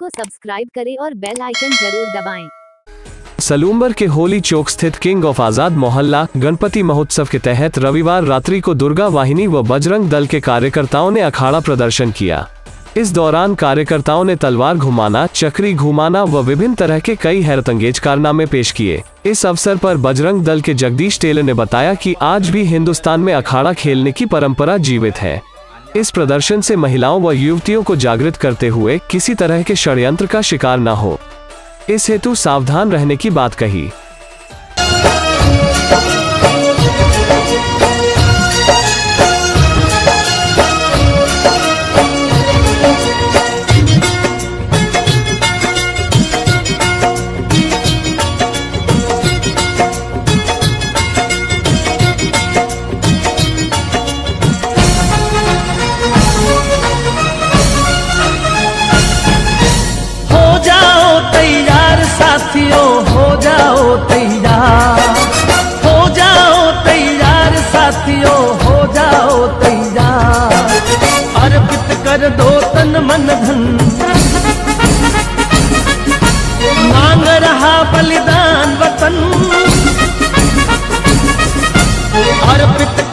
को सब्सक्राइब करें और बेल आइकन ज़रूर दबाएँ। सलूम्बर के होली चौक स्थित किंग ऑफ़ आज़ाद मोहल्ला, गणपति महोत्सव के तहत रविवार रात्रि को दुर्गा वाहिनी व बजरंग दल के कार्यकर्ताओं ने अखाड़ा प्रदर्शन किया। इस दौरान कार्यकर्ताओं ने तलवार घुमाना, चक्री घुमाना व विभिन्न तरह के कई हैरतंगेज कारनामे पेश किए। इस अवसर पर बजरंग दल के जगदीश टेलर ने बताया कि आज भी हिंदुस्तान में अखाड़ा खेलने की परंपरा जीवित है। इस प्रदर्शन से महिलाओं व युवतियों को जागृत करते हुए किसी तरह के षड्यंत्र का शिकार न हो। इस हेतु सावधान रहने की बात कही।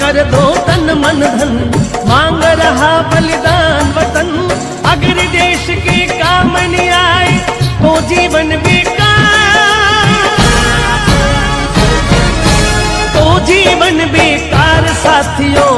कर दो तन मन धन। मांग रहा बलिदान वतन। अगर देश के काम नहीं आए तो जीवन बेकार। तो जीवन बेकार साथियों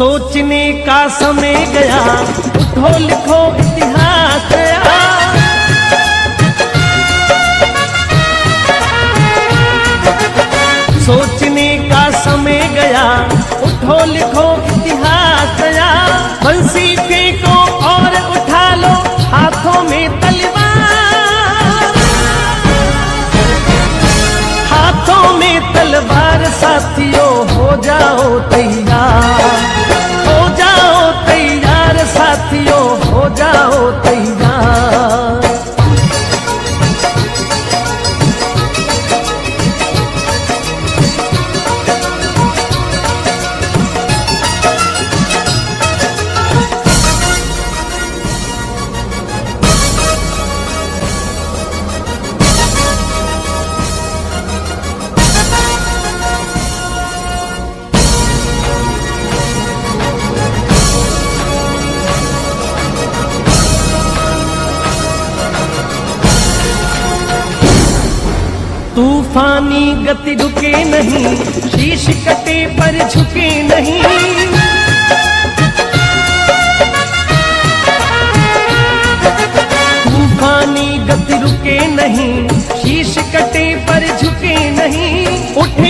सोचने का समय गया। उठो, लिखो इतिहास सोचने का समय गया। उठो, लिखो इतिहास बंसी फेंको और उठा लो हाथों में तलवार। हाथों में तलवार, साथियों, हो जाओ तैयार। गति रुके नहीं, शीश कटे पर झुके नहीं। तूफानी गति रुके नहीं, शीश कटे पर झुके नहीं। उठे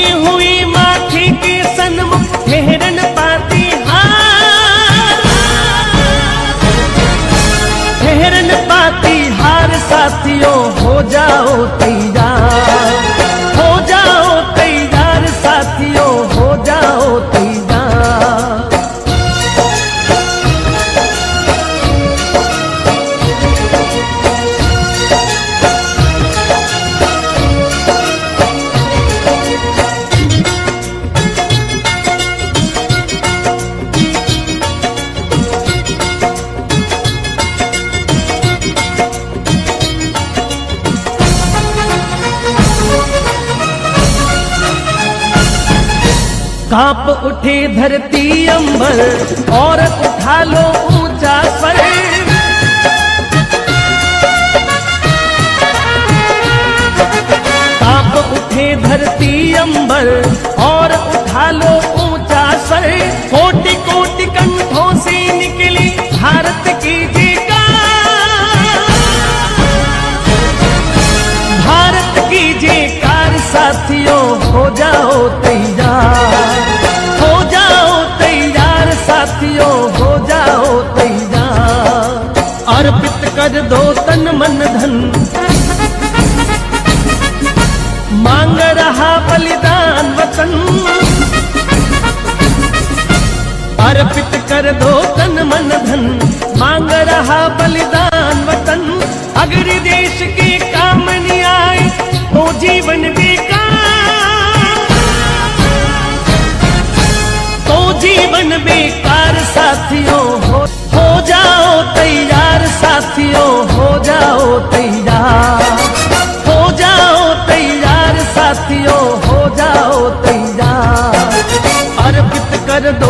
काँप उठे धरती अंबर और उठा लो ऊँचा पर काँप उठे धरती अंबर और उठा लो ऊँचा सर कोटि रहा बलिदान वतन। अगर देश के काम नहीं आए तो जीवन बेकार। तो जीवन बेकार, साथियों, हो हो जाओ तैयार, साथियों, हो जाओ तैयार। हो जाओ तैयार, साथियों, हो जाओ तैयार। अर्पित कर दो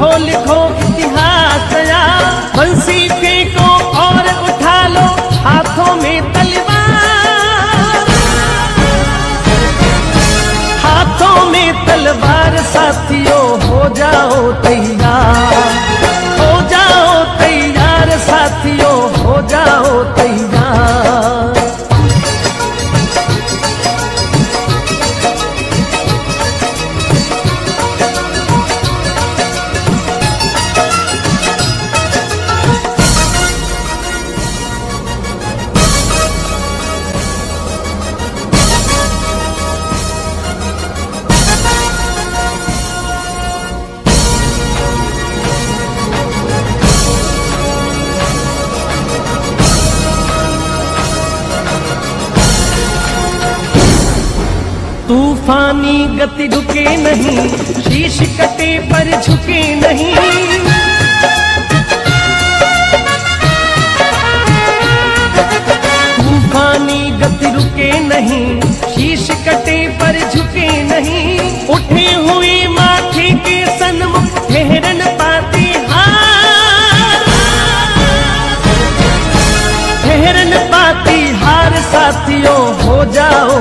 उठो लिखो इतिहास नया बंसी फेंको और उठा लो हाथों में तलवार। हाथों में तलवार, साथियों, हो जाओ शीश पर झुके नहीं। तूफानी गति रुके नहीं, शीश कटे पर झुके नहीं। उठे हुए माथे के सन्मुख ठहरन पाती हार। ठहरन पाती हार, साथियों, हो जाओ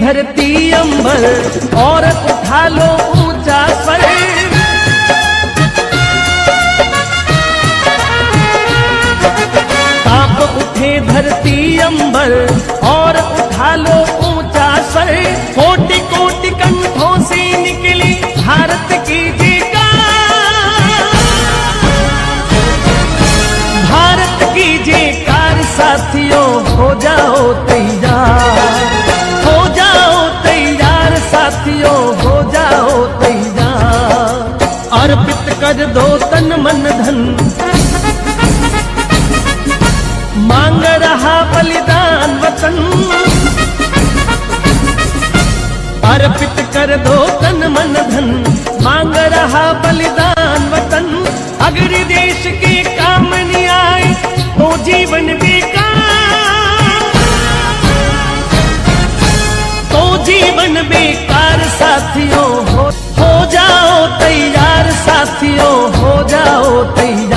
धरती अंबर और उठा लो ऊँचा पर। ताप उठे धरती अंबर और उठा लो ऊँचा सर कोटि कोटि कंठों से निकली भारत की कर दो तन मन धन। मांग रहा बलिदान वतन। अर्पित कर दो तन मन धन। मांग रहा बलिदान वतन। अगर देश के काम नहीं आए तो जीवन बेकार। तो जीवन बेकार साथियों जाओ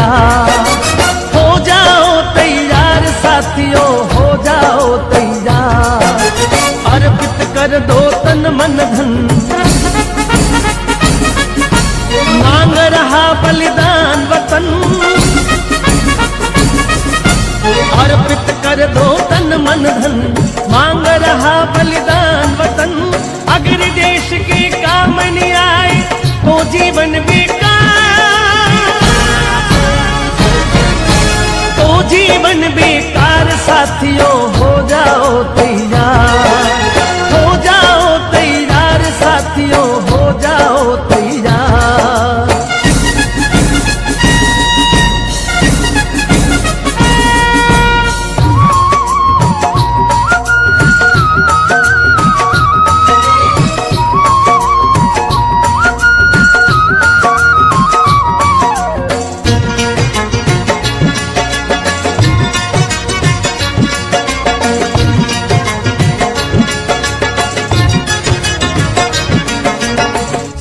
साथियों हो जाओ तैयार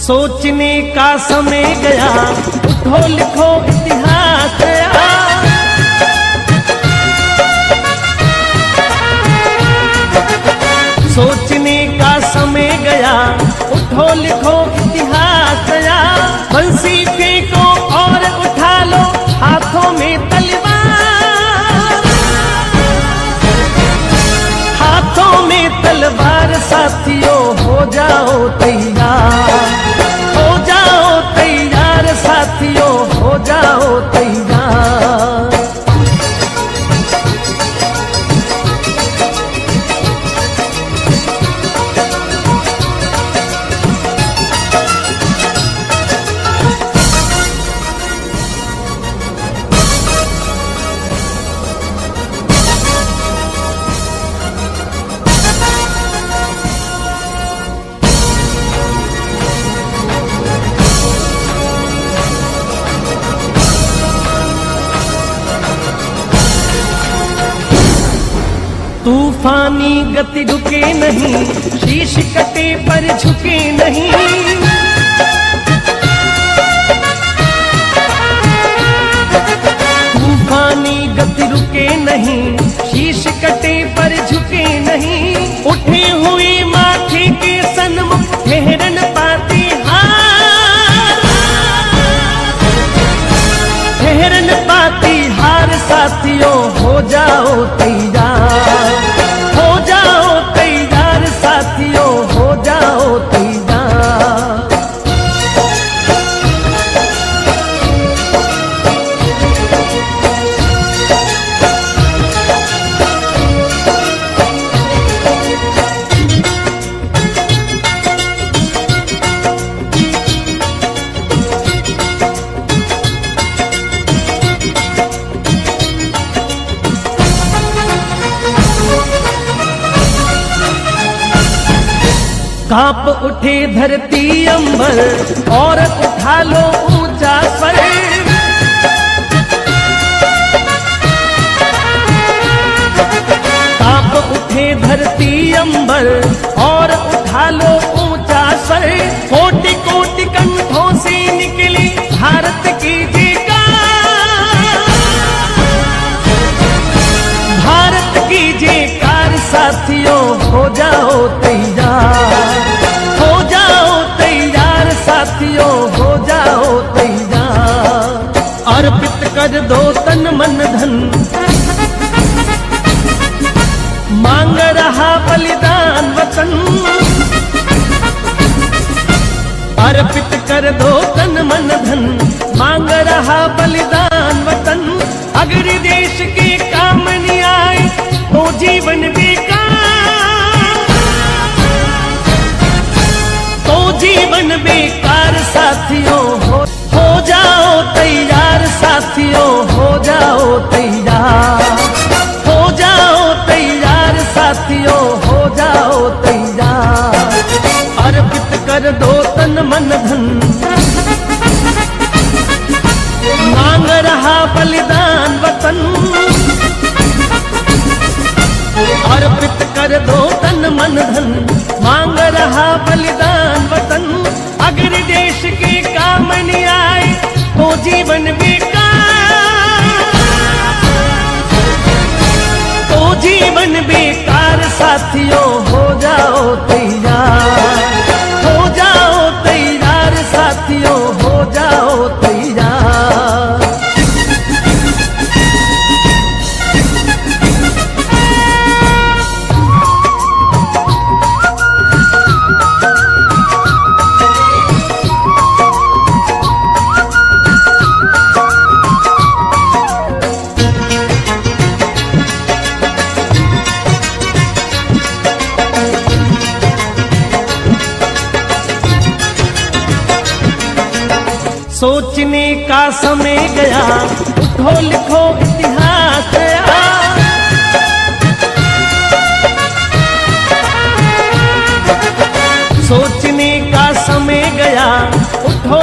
सोचने का समय गया। उठो लिखो इतिहास। तूफानी गति रुके नहीं, शीश कटे पर झुके नहीं। तूफानी गति रुके नहीं, शीश कटे पर झुके नहीं। उठे हुई माथे के सन्मुख ठहरन पाती हार। ठहरन पाती हार, साथियों, हो जाओ तैयार। काँप उठे धरती अंबर और उठा लो ऊँचा स्वर काँप उठे धरती अंबर और उठा लो ऊँचा स्वर। कोटि कोटि कंठों से निकली भारत की जयकार भारत की जयकार साथियों, हो जाओ कर दो तन मन धन। मांग रहा बलिदान वतन अर्पित कर दो तन मन धन। मांग रहा बलिदान वतन अगर देश के काम नहीं आए तो जीवन बेकार। तो जीवन बेकार साथियों, हो हो जाओ तैयार। साथियों, हो जाओ तैयार। हो जाओ तैयार साथियों, हो जाओ तैयार। अर्पित कर दो तन मन धन। मांग रहा बलिदान वतन। अर्पित कर दो तन मन धन।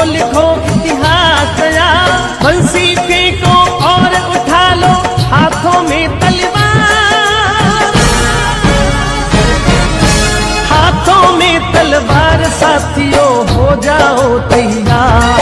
लिखो इतिहास नया बंसी फेंको और उठा लो हाथों में तलवार। हाथों में तलवार, साथियों, हो जाओ तैयार।